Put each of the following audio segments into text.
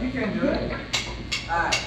You can do it. All right.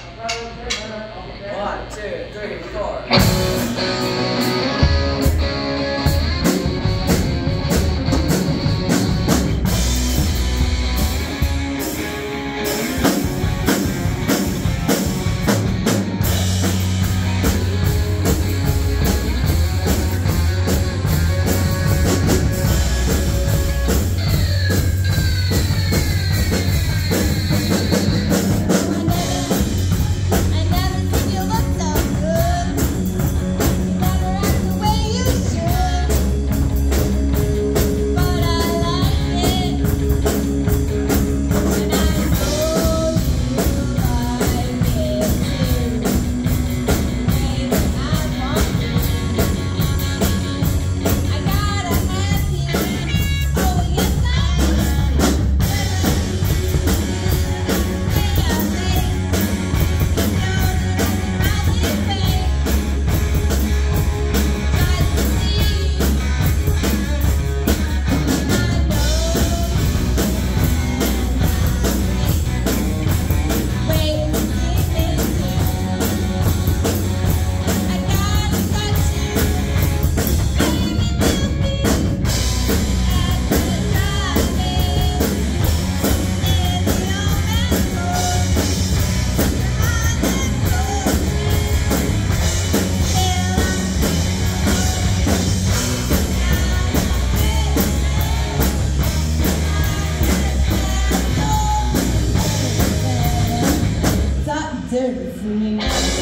dirty for me.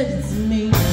It's me.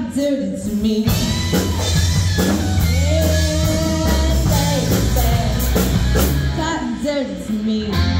got dirty to me. Yeah, baby, dirty to me.